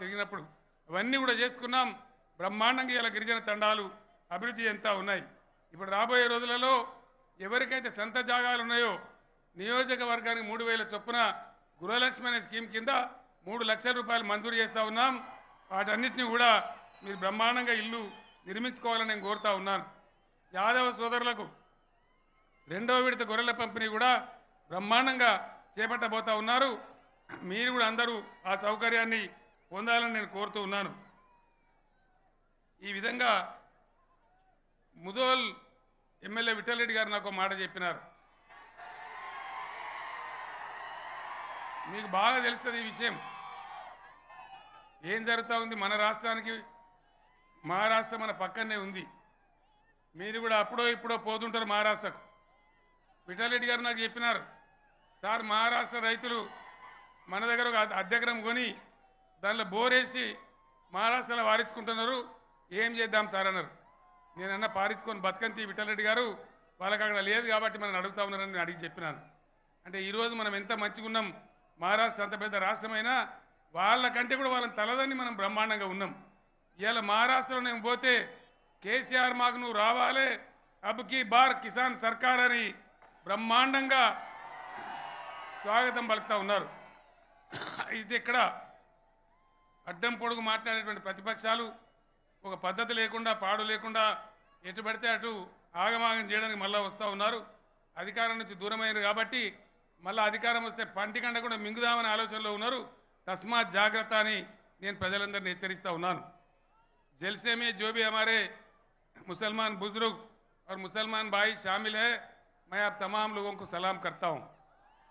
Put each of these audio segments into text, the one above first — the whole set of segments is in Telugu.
తిరిగినప్పుడు అవన్నీ కూడా చేసుకున్నాం. బ్రహ్మాండంగా ఇలా గిరిజన తండాలు అభివృద్ధి ఎంత ఉన్నాయి. ఇప్పుడు రాబోయే రోజులలో ఎవరికైతే సొంత జాగాలు ఉన్నాయో నియోజకవర్గానికి మూడు వేల చొప్పున గృహలక్ష్మి అనే స్కీమ్ కింద మూడు లక్షల రూపాయలు మంజూరు చేస్తూ ఉన్నాం. వాటన్నిటిని కూడా మీరు బ్రహ్మాండంగా ఇల్లు నిర్మించుకోవాలని నేను కోరుతా ఉన్నాను. యాదవ సోదరులకు రెండవ విడత గొర్రెల పంపిణీ కూడా బ్రహ్మాండంగా చేపట్టబోతా ఉన్నారు. మీరు కూడా అందరూ ఆ సౌకర్యాన్ని పొందాలని నేను కోరుతూ ఉన్నాను. ఈ విధంగా ముదోల్ ఎమ్మెల్యే విఠలరెడ్డి గారు నాకు ఒక మాట చెప్పినారు. మీకు బాగా తెలుస్తుంది ఈ విషయం. ఏం జరుగుతూ ఉంది? మన రాష్ట్రానికి మహారాష్ట్ర మన పక్కనే ఉంది. మీరు కూడా అప్పుడో ఇప్పుడో పోతుంటారు మహారాష్ట్రకు విఠలరెడ్డి గారు నాకు చెప్పినారు సార్ మహారాష్ట్ర రైతులు మన దగ్గర ఒక అద్దెకరం కొని దానిలో బోరేసి మహారాష్ట్రలో వారించుకుంటున్నారు. ఏం చేద్దాం సార్ అన్నారు. నేనన్నా పారించుకొని బతకంతి విఠలరెడ్డి గారు వాళ్ళకి అక్కడ లేదు కాబట్టి మనం అడుగుతా ఉన్నారని నేను అడిగి చెప్పినాను. అంటే ఈరోజు మనం ఎంత మంచిగా ఉన్నాం మహారాష్ట్ర అంత పెద్ద రాష్ట్రమైనా వాళ్ళకంటే కూడా వాళ్ళని తలదని మనం బ్రహ్మాండంగా ఉన్నాం. ఇవాళ మహారాష్ట్రలో నేను పోతే కేసీఆర్ మాకు నువ్వు రావాలే అబ్కి బార్ కిసాన్ సర్కార్ అని బ్రహ్మాండంగా స్వాగతం పలుకుతా ఉన్నారు. ఇది ఇక్కడ అడ్డం పొడుగు మాట్లాడేటువంటి ప్రతిపక్షాలు ఒక పద్ధతి లేకుండా పాడు లేకుండా ఎటు పడితే అటు ఆగమాగం చేయడానికి మళ్ళా వస్తూ ఉన్నారు అధికారం నుంచి దూరమైనరు కాబట్టి మళ్ళా అధికారం వస్తే పంటి కంట కూడా మింగుదామనే ఆలోచనలో ఉన్నారు తస్మాత్ జాగ్రత్త అని నేను ప్రజలందరినీ హెచ్చరిస్తా ఉన్నాను जलसे में जो भी हमारे मुसलमान बुजुर्ग और मुसलमान भाई शामिल है मैं आप तमाम लोगों को सलाम करता हूं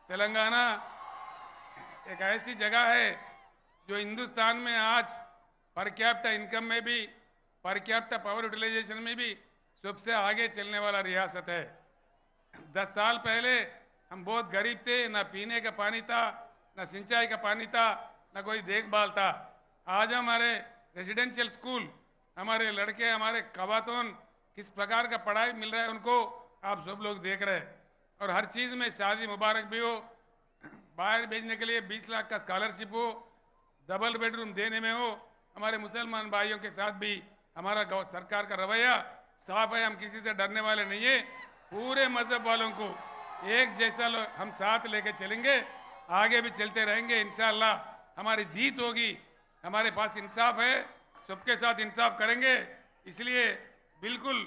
तेलंगाना एक ऐसी जगह है जो हिंदुस्तान में आज पर कैप्टा इनकम में भी पर कैप्टा पावर यूटिलाइजेशन में भी सबसे आगे चलने वाला रियासत है। दस साल पहले हम बहुत गरीब थे, ना पीने का पानी था, ना सिंचाई का पानी था, ना कोई देखभाल था। आज हमारे रेजिडेंशियल स्कूल हमारे लड़के, हमारे कबातोन किस प्रकार का पढ़ाई मिल रहा है उनको आप सब लोग देख रहे हैं। और हर चीज़ में शादी मुबारक भी हो, बाहर भेजने के लिए 20 लाख का स्कॉलरशिप हो डबल बेडरूम देने में हो, हमारे मुसलमान भाइयों के साथ भी हमारा सरकार का रवैया साफ़ है, हम किसी से डरने वाले नहीं है। पूरे मज़हब वालों को एक जैसा हम साथ लेके चलेंगे, आगे भी चलते रहेंगे, इंशाल्लाह। हमारी जीत होगी, हमारे पास इंसाफ है, सबके साथ इंसाफ करेंगे। इसलिए बिल्कुल